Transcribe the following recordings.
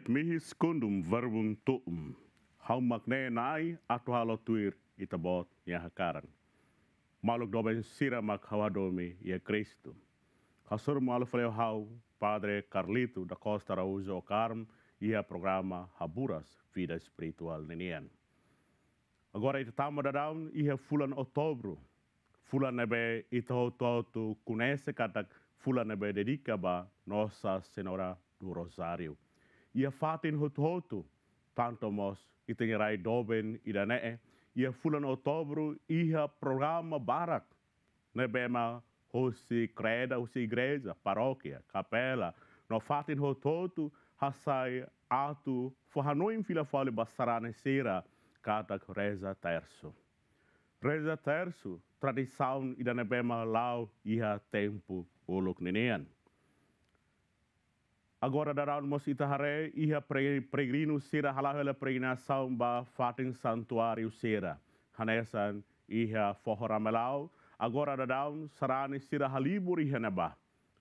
Fiat mihi secundum verbum tuum. Hau makne nai atu halo tuir ita bot ya hakaran. Maluk doben sira mak hawadomi ya Cristo. Kasur malu faleo hau Padre Carlito da Costa Araújo Carmo e a programa Haburas Vida Espiritual Nenian. Agora tamo da down e fulan outubro. Fulan nebe ita hototo conhece katak fulan nebe dedica ba Nossa Senhora do Rosário. Ia fatin hototo tanto mos ita ngerai doben ida nee ia fulan outubro ia programa barak nebema hosi creda, hosi igreja, paróquia, capela, no fatin hototo hasai atu forranoim fila fale basarane sera kata reza terço. Reza terço, tradição e da nebema lau iha tempo uluk nenean. Agora dará mos itahare iha peregrino sera halahela peregrinação ba fatin santuário sera. Hanesan iha forramelau agora dará sarane sera halibur iha neba.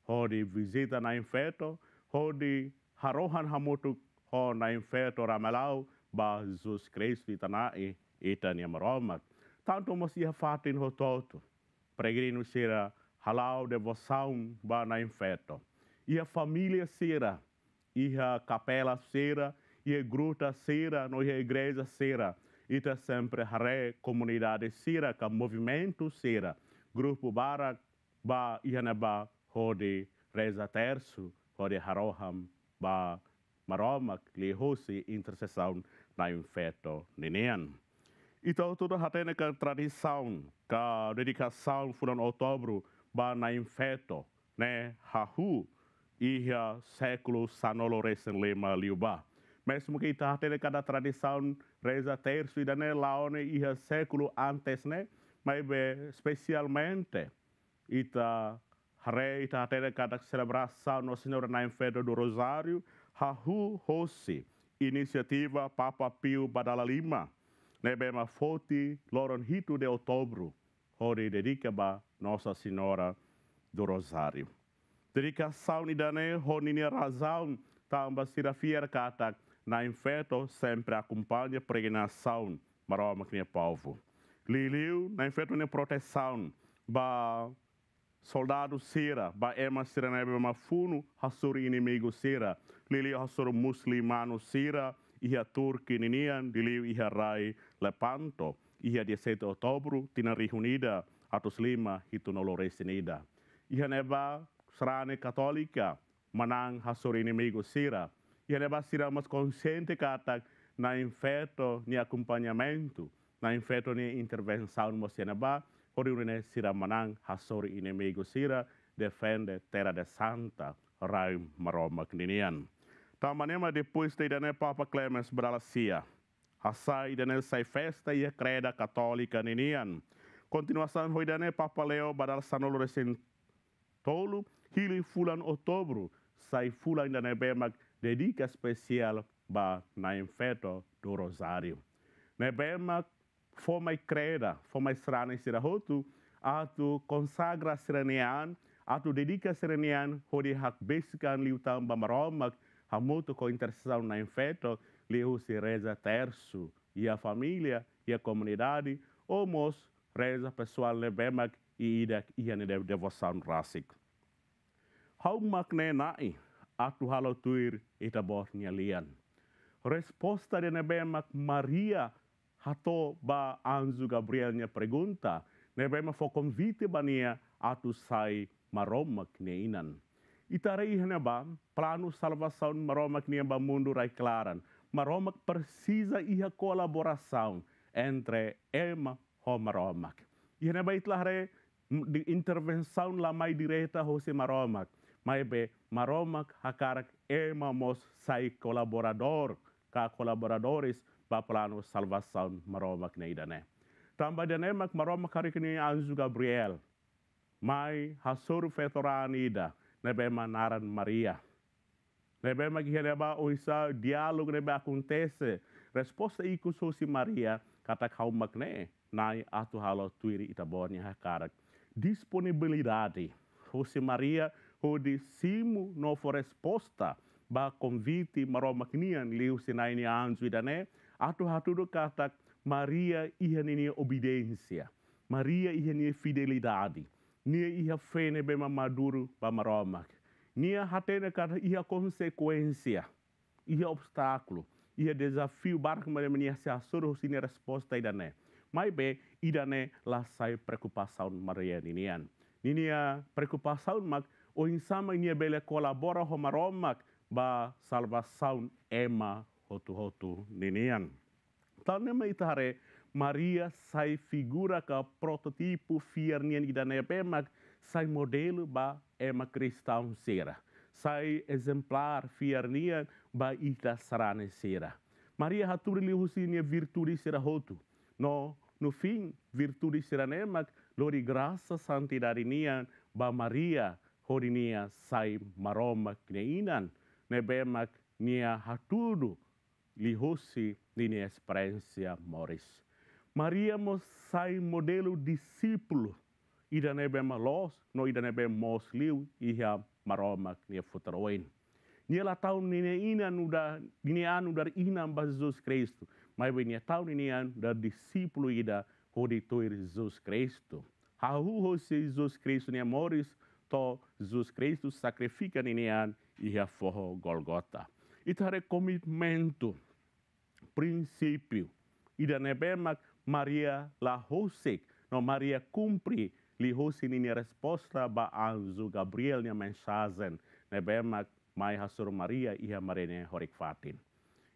Hodi visita na infeto, hodi harohan hamutuk ho na infeto ramelau ba Jesus Cristo itanae itania maromak. Tanto mos iha fatin ho toto. Peregrino sera halau devoção ba na infeto. Ia família sera, ia capela sera, ia gruta sera, no ia igreja sera. Ita sempre hare comunidade sera, ka movimento sera. Grupo barak ba ia ba hode reza terço, hode haroham ba maromak li hosi intercessão na infeto nenean. Então, tudo hatene ka tradição, ka dedicação fulan outubro ba na infeto, né, hahu, ia século sanolo resen lema liuba. Mesmo que ita hatene cada tradição reza terço e dane laone ia século antes, né, mas especialmente ita hare ita hatene cada celebração no Senhor na infeto do Rosário, hahu hosi, iniciativa Papa Pio Badala Lima, nebema foti loron hito de outubro, hori dedica ba Nossa Senhora do Rosário. Dedicação ni dane honini razão tamba sirafia kata na infeto sempre acompanha pregnação maroma que povo. Liliu na infeto ne proteção. Ba soldado sira ba ema sira na eba funo hasuri inimigo sira lili hasuru muslimano sira ia turki ninian diliu ia rai lepanto ia 17 outubro tina reunida atus lima hitu nolo resinida ia neba serane katolika manang hasuri inimigo sira ia neba sira mas consciente kata na infeto ni acompanhamento na infeto ni intervenção mas neba Horiune sira manang hasori inimigo sira defende terra de santa rai maroma kninian. Tamanema depois de idane Papa Clemens Bralacia. Hasa idane sai festa e creda católica ninian. Continuação hoidane Papa Leo badal sanolo recen tolu hili fulan outubro sai fulan idane bemak dedica especial ba na infeto do Rosário. Nebemak forma creda, forma strana sira hotu, atu consagra siranian, atu dedica siranian, hodi hak basican liutam bamaromak, hamuto com intercessão na infeto, liu se reza terço, e a família, e a comunidade, omos reza pessoal lebemak, e ida ia ne devoção rasik. Hau makne nai, atu halo tuir itabor lian. Resposta de nebemak Maria, hato ba anzu Gabrielnya pergunta, nebema fo convite bania atu sai maromak neinan. Itarei ba plano salvação maromak nia ba mundo rai claran. Maromak precisa ia colaboração entre Emma e maromak. Ihne ba itlare de intervenção la mai direta hose maromak. Mas be maromak hakarak Emma mos sai colaborador, ka colaboradores ba plano salvação maroma que idane. Tamba dane mak maroma kari kini anzu Gabriel. Mai hasuru fetorani ida nebe manaran Maria. Nebe mak ba oisa diálogo nebe acontece. Resposta iku sosi Maria kata kau makne nai atu halo tuiri itaboni hakarak. Disponibilidade. Jose Maria hodi simu novo resposta ba convite maromak nian liu sinai ni anzu idane atu hatudu katak Maria iha ni obediência Maria iha ni fidelidade nia iha fene bema maduro ba maromak nia hatene kata iha consequência iha obstáculo iha desafio barco maria nia se assoro sini resposta idane. Mai be idane la sai preocupação Maria ninian. Ninia preocupação mak o insama nia bele colabora ho maromak ba salvação ema hotu hotu ninian. Tane mai tare Maria sai figura ka prototipo fiernian idane pemak sai modelo ba ema cristão sera. Sai exemplar fiernian ba ita sarane sera. Maria haturi li husinia virtude sera hotu. No, no fim, virtude sera nemak lori graça santidade nian ba Maria horinia sai maroma kneinan nebemak nia hatudu lihusi nini experiência moris. Maria mos sai modelo discípulo ida nebema los no ida nebema mos liu iha maroma nia futeroin. Nia la tau nini ina nuda nini anu dar ina Jesus Cristo. Mas bem nia tau nini anu dar discípulo ida hoditoir Jesus Cristo. Hahu hosi Jesus Cristo nia moris to Jesus Cristo sacrifica nini anu ia forro Golgota. Itare commitmento, princípio. Ida nebemak Maria la hosek, no Maria cumpri li hosi nini resposta ba anzu Gabriel nia mensagem, nebemak mai hasur Maria ia marene horik fatin.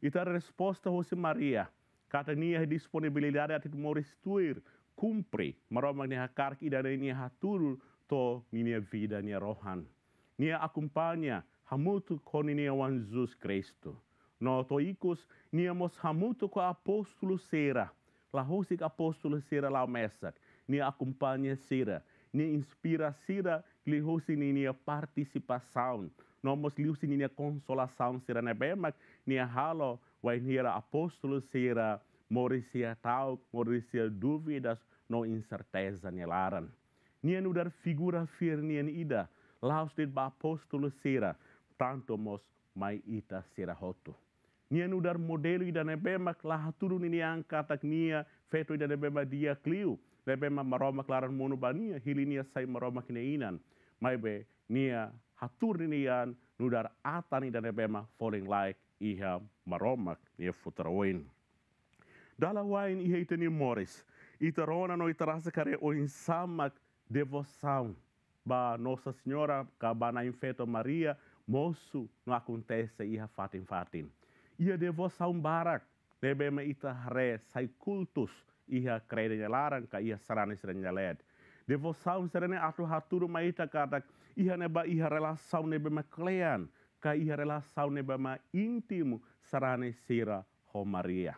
Ita resposta hosi Maria, kata nia disponibilidade atit moris tuir, cumpri, maromak nia kark ida nia haturu to nia vida nia rohan. Nia acompanha hamutu koninia wan Jesus Cristo. No toicos niamos hamutu ko apóstolo sera. La hosik apóstolo sera la mesak. Ni acompanha sera. Ni inspira sera li hosi ni nia participação. Nomos liu si nia consolação sera nebemak. Nia halo wai nia apóstolo sera morisia tau, morisia dúvidas, no incerteza nelaran. Nudar figura fir nia ida. Laus dit ba apóstolo sera tanto mos mai ita sira hotu. Nia nudar modelo ida lah turu ni yang katak nia feto ida nebema dia kliu. Nebema maroma klaran mono bania hili nia sai maroma kine inan. Mai be nia hatur ni yan nudar atan ida nebema falling like iha maroma nia futrawain. Dala wain iha ita ni Morris. Ita rona no ita rasa kare o insamak devoção. Ba Nossa Senhora, kabana infeto Maria, moço não acontece ia fatin fatin. Ia devoção barak, debema ita re sai cultos ia crede larang ka ia sarane serenya led. Devoção serene atu haturu maita kata ia neba ia relação nebema klean ka ia relação nebema intimo sarane sira ho Maria.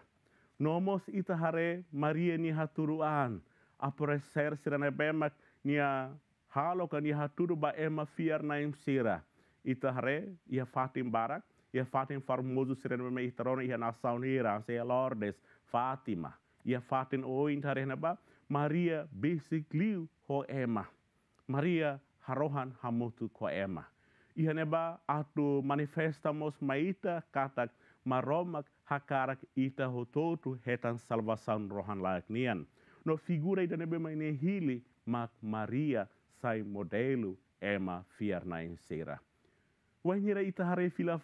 Nomos ita hare Maria ni haturuan apreser serene bema nia halo ka ni haturu ba ema fiar na sira. Ita hare ia fatim barak ia fatim farmoso serena me itarona ia nação nira se Lourdes Fátima ia fatin oin hare na ba Maria basically ho ema. Maria harohan hamutu ko ema. Ia neba atu manifestamos maita katak maromak hakarak ita hototu hetan salvação rohan layak nian. No figura ida nebe maine hili mak Maria sai modelo ema fiar na insera. Wanneer ita hare fila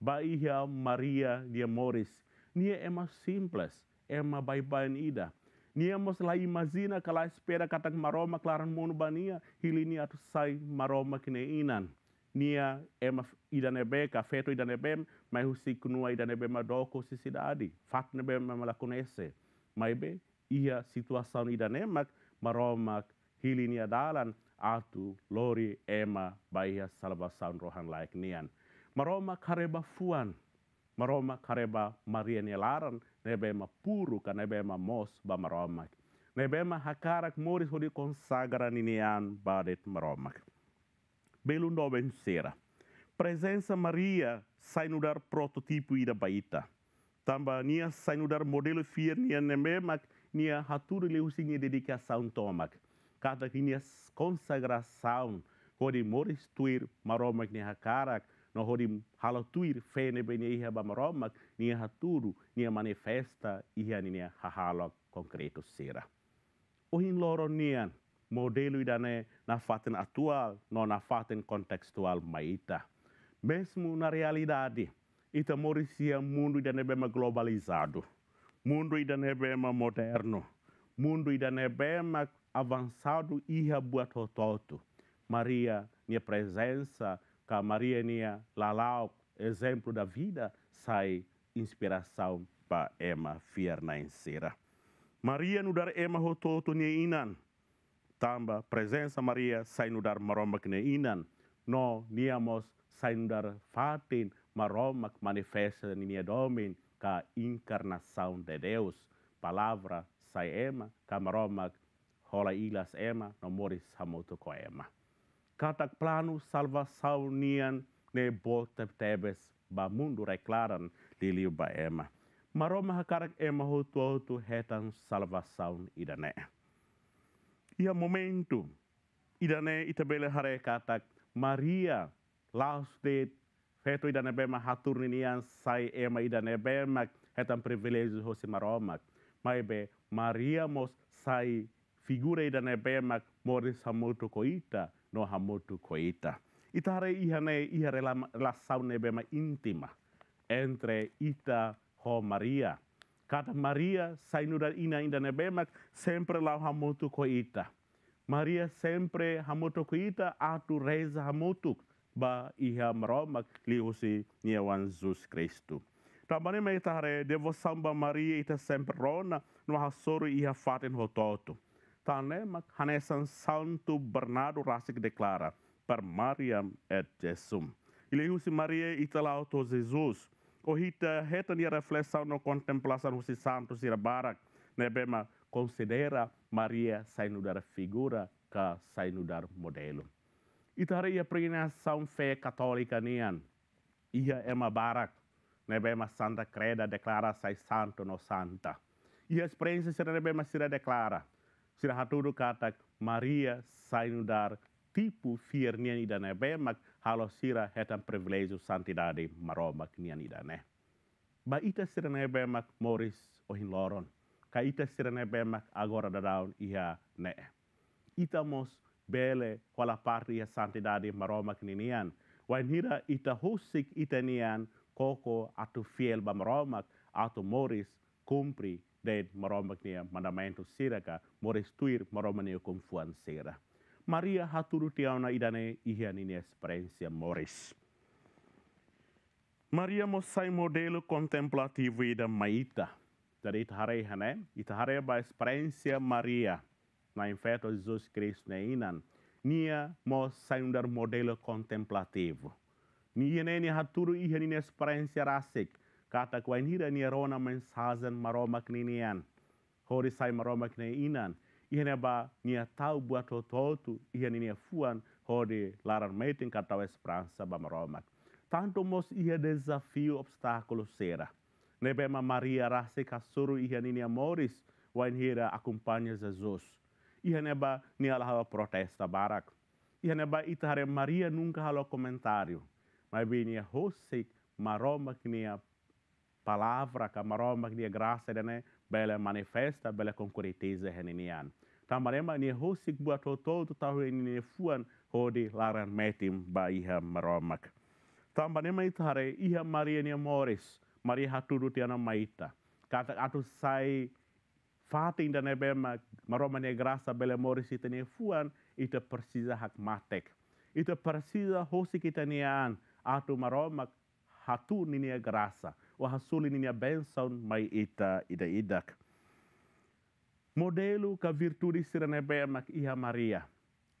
ba ihya Maria dia Morris, nia ema simples, ema baibain ida. Nia mos la imagina kala espera katak maroma klaran monu bania, hili nia tu sai maroma kine inan. Nia ema ida nebe, ka feto ida nebe, mai husi kunua ida nebe madoko si sidadi. Fat nebe malakunese. Mai be, ia situação ida nemak, maromak hili nia dalan, atu lori ema baia salvação rohan laik nian. Maroma kareba fuan, maroma kareba maria nielaran, nebema puru ka nebema mos ba maromak. Nebema hakarak moris hodi consagra ninian badet maromak. Belundo sera. Presença Maria sai no dar prototipo ida baita. Tamba nia sai no dar modelo fier nia nia haturi leusinha dedicação tomak. Kata kinia consagração, hori moris tuir maromak ni hakarak, no hodim halo tuir fene be iha ba maromak nia haturu nia manifesta iha nia hahalo concreto sera. Ohin loro nian modelo idane na faten atual no na faten contextual maita. Mesmo na realidade, ita morisia mundo idane bema globalizado, mundo idane bema moderno, mundo idane bema avançado iha buat hototo. Maria, minha presença, que Maria nia lalau, exemplo da vida, sai inspiração para na insera. Maria no dar Emma hototo nia inan, tamba presença Maria sai no dar maromak nia inan, no niamos sai no dar fatin maromak manifesta nia domin ka encarnação de Deus, palavra ka maromak hola ilas Emma, no moris hamoto ko Emma katak plano salvação nian ne bota tebes ba mundo reclaran lili ba ema. Maroma hakarak ema hotu hotu hetan salvação idane. Ia momento idane itabele hare katak Maria laus de feto idane bema hatur nian sai ema idane bema hetan privilégio hosi maromak. Maibe Maria mos sai figura idane bema moris hamutu koita no hamotu koita. Ita hare iha ne iha relação ne bema íntima entre ita ho Maria. Kata Maria sainuda ina inda ne bema sempre lau hamotu koita. Maria sempre hamotu koita atu reza hamotu ba iha maromak liusi niewan Jesus Kristu. Tambane me ita hare devoção ba Maria ita sempre rona no hasoro iha faten hototo. Tanemak hanesan Santo Bernardo Rasik declara per Mariam et Jesum. Usa Maria italau to Jesus. O hita heta ni reflexão no contemplação do santo sira barak. Nebema considera Maria saindo dar figura ka saindo dar modelo. Itara ia pregação fé católica nian. Ia ema barak. Nebema Santa Creda declara sai santo no santa. Ia experiência sira nebema sira declara. Sira haturu katak Maria saindo dar tipo fier nian idane bemak halo sira hetan privilégio santidade maromak nian idane. Ba ita sira ne bemak Morris ohin loron. Ka ita sira ne bemak agora da daun iha ne. Ita bele wala parte ia santidade maromak nian. Wain hira ita husik ita nian koko atu fiel ba maromak atu Morris cumpri de maromak nia mandamento siraka Morris tuir maromania confuan sira. Maria haturu tiauna idane ihian ini experiência Morris. Maria mosai modelo contemplativo ida maita. Dari itahare hane, itahare ba experiência Maria na infeto Jesus Cristo ne inan. Nia mosai undar modelo contemplativo. Nia ne haturu ihian ini experiência rasik. Kata kuain hira ni rona mensazen maromak ninian. Hori sai maromak ne inan ihene ba nia tau buat totu ihene nia fuan hode laran meeting katau esperança ba maromak. Tanto mos ia desafio obstáculo sera. Nebema Maria rase kasuru ihene nia moris wain hira acompanha Jesus. Ihene ba nia lahava protesta barak. Ihene ba itahare Maria nunca halo comentário. Mas bem nia hosik maromak nia palavra ka maromak nia graça dene bela manifesta bela concreteza heninian tamarema ni hosik buat todo tahu ini fuan hodi laran metim ba iha maromak tamarema itare iha maria ni moris maria haturu tiana maita kata atu sai fatin dan ebema maroma ni graça bela moris itani fuan ita precisa hak matek ita precisa hosik itanian atu maromak hatu ni graça o hasuli ni benção mai ita ida idak modelo ka virtude sira nebema iha Maria.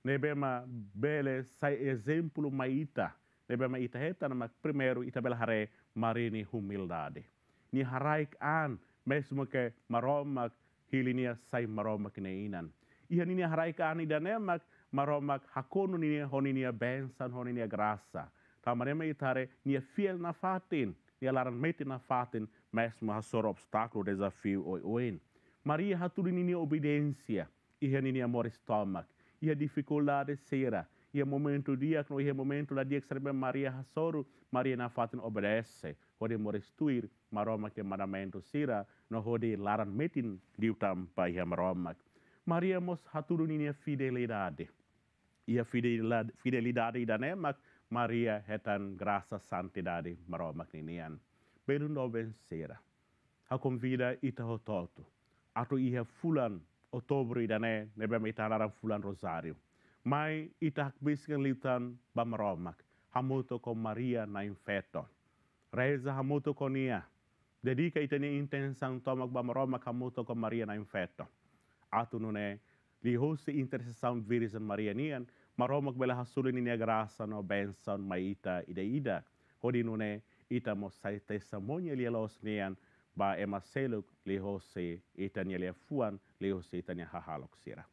Nebema bele sai exemplo maita. Nebema ita heta nama primeiro ita bela hare marini humildade. Ni haraik an mesmo que maromak hilinia sai maromak neinan. Iha ni haraik an idanemak maromak hakono ni honinia bensan honinia graça. Tamarema itare nia fiel na fatin. Nia laran meti na fatin mesmo hasor obstáculo desafio oi oin. Maria haturinini obediência, e nini amor estômago, e a dificuldade será, ia momento dia no ia momento la dia que serve Maria Hassoru, Maria na fatin obedece, hode morestuir maroma que mandamento sira, no hode laran metin liutam pa ia maroma. Maria mos haturu ni fidelidade. Ia fidelidade, fidelidade da nemak, Maria hetan graça santidade maroma ninian. Belu no vencera. Ha convida ita hototo. Atu ia fulan outubro idane nebe ita laran fulan rosario mai ita hakbiskan litan bamromak hamuto ko Maria na infeto. Reza hamuto ko niya. Dedika itani intensang tomak bamromak hamuto ko Maria na infeto. Ato nune lihosi intercessão Virgem Maria nian maromak bela hasulin niya grasa no benson mai ita ida ida. Hodi nune ita mo sai testemunha lielos nian ba ema seluk lihosi ita niya fuan lihosi ita niya hahalok sira.